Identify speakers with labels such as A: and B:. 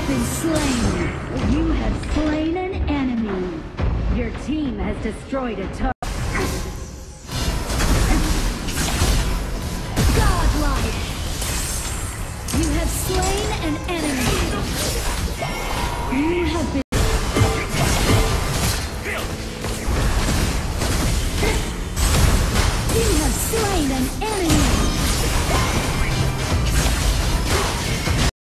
A: have been slain. You have slain an enemy. Your team has destroyed a target. Godlike! You have slain an enemy.